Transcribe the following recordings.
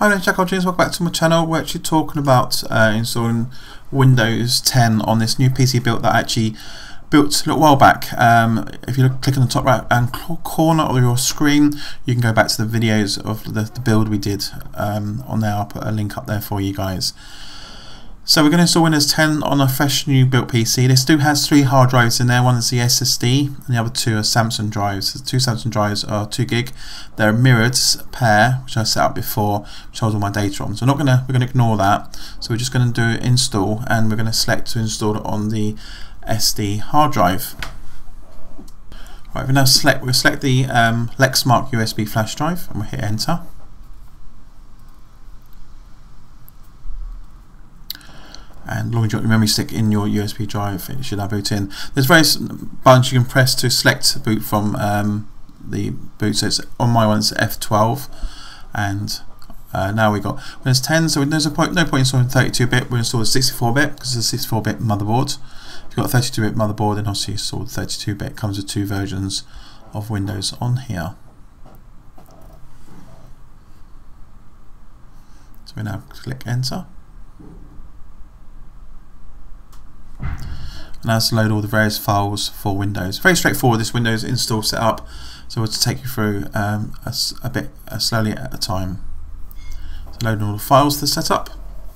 Hi there, Jack James. Welcome back to my channel. We're actually talking about uh, installing Windows 10 on this new PC built that I actually built a little while back. Um, if you look, click on the top right hand corner of your screen, you can go back to the videos of the, the build we did um, on there. I'll put a link up there for you guys. So we're going to install Windows 10 on a fresh new built PC. This do has three hard drives in there. One is the SSD and the other two are Samsung drives. The two Samsung drives are 2 gig. They're a mirrored pair which I set up before which holds all my data on. So we're not gonna we're gonna ignore that. So we're just gonna do install and we're gonna select to install it on the SD hard drive. Right, we now select we'll select the um, Lexmark USB flash drive and we'll hit enter. And long your memory stick in your USB drive it should have boot in. There's various buttons you can press to select boot from um, the boot. So it's on my one it's F12 and uh, now we've got Windows 10 so there's a point, no point installing 32-bit we'll install a 64-bit because it's a 64-bit motherboard. If you've got a 32-bit motherboard then obviously you install 32-bit comes with two versions of Windows on here. So we now click enter and that's to load all the various files for Windows. Very straightforward this Windows install setup so we'll take you through um, a, a, bit uh, slowly at a time. So loading all the files to set up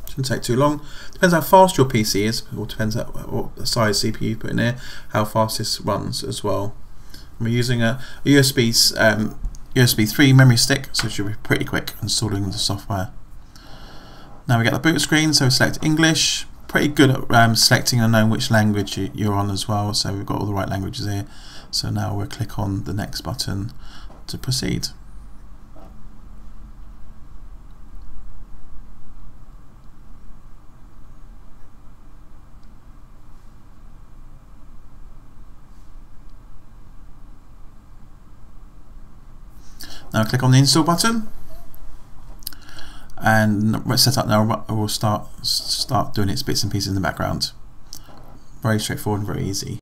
shouldn't take too long. Depends how fast your PC is or depends what size CPU you put in there, how fast this runs as well. We're using a, a USB, um, USB 3 memory stick so it should be pretty quick installing the software. Now we get the boot screen so select English pretty good at um, selecting and knowing which language you're on as well so we've got all the right languages here. So now we'll click on the next button to proceed. Now click on the install button and set up now we'll start start doing its bits and pieces in the background very straightforward and very easy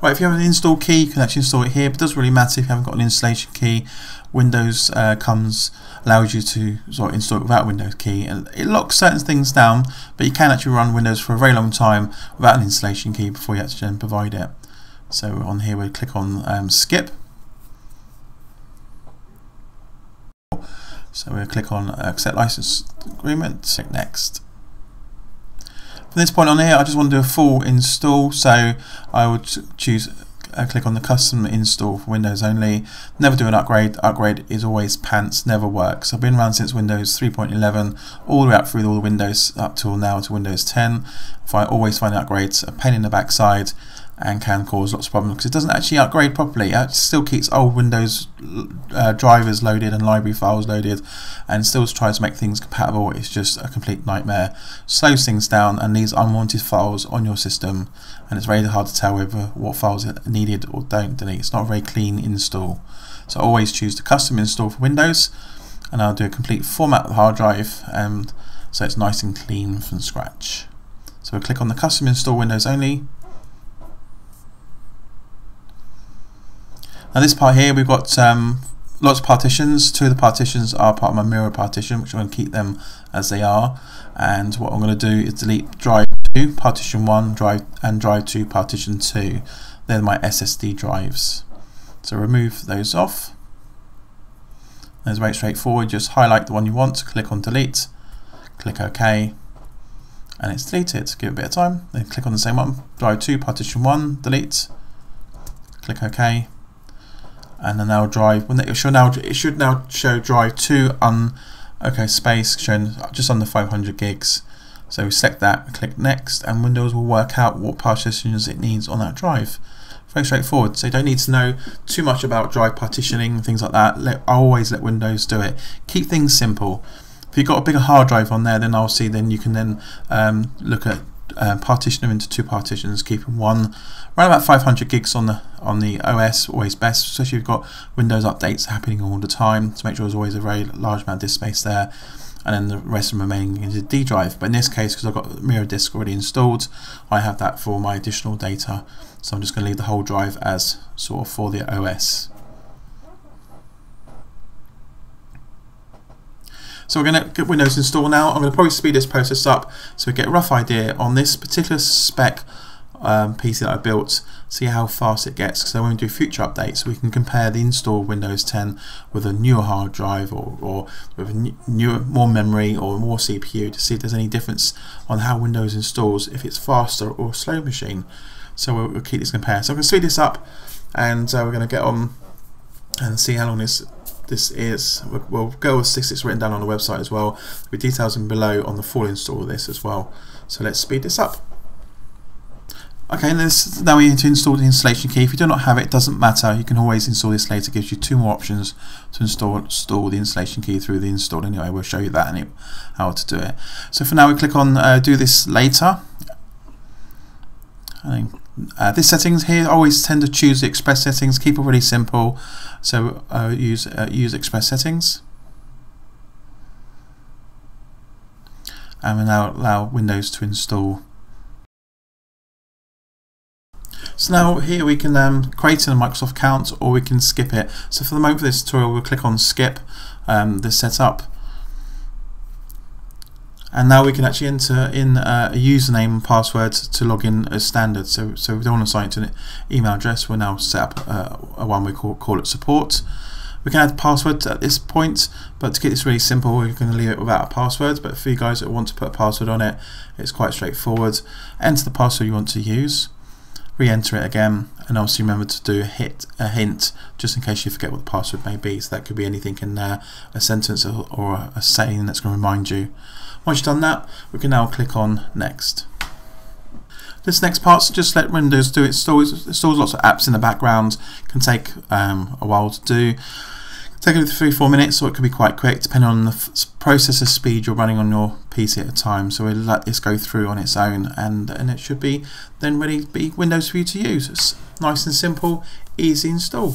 Right, if you have an install key, you can actually install it here, but it doesn't really matter if you haven't got an installation key. Windows uh, comes allows you to sort of install it without Windows key, and it locks certain things down, but you can actually run Windows for a very long time without an installation key before you actually provide it. So on here we click on um, skip, So we'll click on accept license agreement, click next. From this point on here, I just want to do a full install, so I would choose uh, click on the custom install for Windows only. Never do an upgrade. Upgrade is always pants, never works. I've been around since Windows 3.11, all the way up through all the Windows up till now to Windows 10. If I always find upgrades a pain in the backside, and can cause lots of problems because it doesn't actually upgrade properly. It still keeps old Windows uh, drivers loaded and library files loaded and still tries to make things compatible. It's just a complete nightmare. Slows things down and leaves unwanted files on your system and it's very hard to tell whether what files are needed or don't delete. It's not a very clean install. So always choose the custom install for Windows and I'll do a complete format of the hard drive and so it's nice and clean from scratch. So we'll click on the custom install Windows only Now this part here, we've got um, lots of partitions. Two of the partitions are part of my mirror partition, which I'm going to keep them as they are. And what I'm going to do is delete drive 2, partition 1, drive and drive 2, partition 2. They're my SSD drives. So remove those off. It's very straightforward. Just highlight the one you want, click on delete, click OK, and it's deleted. Give it a bit of time. Then click on the same one, drive 2, partition 1, delete, click OK, and then now drive when it should now it should now show drive to un okay space shown just under 500 gigs. So we select that click next and Windows will work out what partitions it needs on that drive. Very straightforward. So you don't need to know too much about drive partitioning things like that. Let, I always let Windows do it. Keep things simple. If you've got a bigger hard drive on there then I'll see then you can then um, look at uh, partition them into two partitions, keeping one around about 500 gigs on the on the OS, always best, especially if you've got Windows updates happening all the time. To make sure there's always a very large amount of disk space there, and then the rest of them remaining into D drive. But in this case, because I've got Mirror Disk already installed, I have that for my additional data. So I'm just going to leave the whole drive as sort of for the OS. So we're going to get Windows installed now. I'm going to probably speed this process up so we get a rough idea on this particular spec um, PC that I built, see how fast it gets. So when we do future updates, we can compare the installed Windows 10 with a newer hard drive or, or with a newer, more memory or more CPU to see if there's any difference on how Windows installs, if it's faster or slow machine. So we'll, we'll keep this compare. So I'm going to speed this up and uh, we're going to get on and see how long this this is. We'll, go with six. It's written down on the website as well. Be details in below on the full install of this as well. So let's speed this up. Okay, this, now we need to install the installation key. If you do not have it, it doesn't matter. You can always install this later. It gives you two more options to install, install the installation key through the install. Anyway, we'll show you that and how to do it. So for now, we click on uh, do this later. And uh, this settings here, always tend to choose the express settings. Keep it really simple. So uh, use uh, use express settings. And we now allow Windows to install So now here we can um, create a Microsoft account or we can skip it. So for the moment for this tutorial we'll click on skip um, this setup and now we can actually enter in uh, a username and password to log in as standard. So, so we don't want to sign to an email address. We'll now set up uh, a one we call, call it support. We can add a password at this point, but to get this really simple, we're going to leave it without a password. But for you guys that want to put a password on it, it's quite straightforward. Enter the password you want to use re-enter it again and also remember to do a hit a hint just in case you forget what the password may be. So that could be anything in there a sentence or, or a saying that's going to remind you. Once you've done that we can now click on next. This next part just let Windows do it. Installs, installs lots of apps in the background. Can take um, a while to do. Take it three four minutes or it could be quite quick depending on the processor speed you're running on your PC at a time so we'll let this go through on its own and and it should be then ready to be Windows for you to use it's nice and simple easy install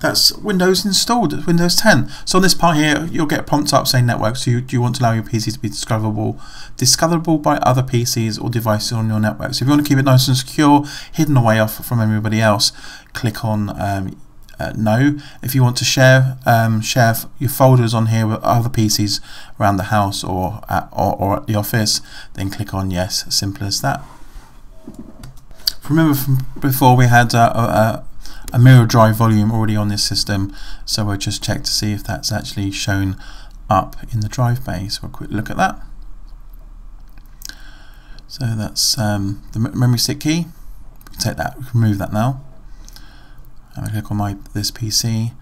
that's Windows installed, Windows 10. So on this part here, you'll get prompts up saying network. So you, do you want to allow your PC to be discoverable, discoverable by other PCs or devices on your network? So if you want to keep it nice and secure, hidden away off from everybody else, click on um, uh, no. If you want to share um, share your folders on here with other PCs around the house or at, or, or at the office, then click on yes. Simple as that. Remember from before we had uh, a, a mirror drive volume already on this system, so we'll just check to see if that's actually shown up in the drive bay. So we'll quick look at that. So that's um, the memory stick key. Take that, remove that now. I click on my this PC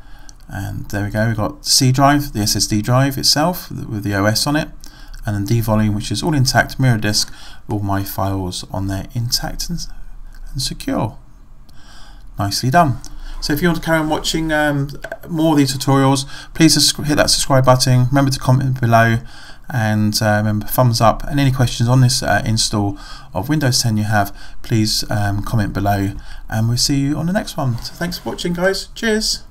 and there we go. We've got C drive the SSD drive itself with the OS on it and then D volume which is all intact mirror disk all my files on there intact and, and secure. Nicely done. So if you want to carry on watching um, more of these tutorials please hit that subscribe button. Remember to comment below and uh, remember thumbs up. And any questions on this uh, install of Windows 10 you have please um, comment below. And we'll see you on the next one. So thanks for watching guys. Cheers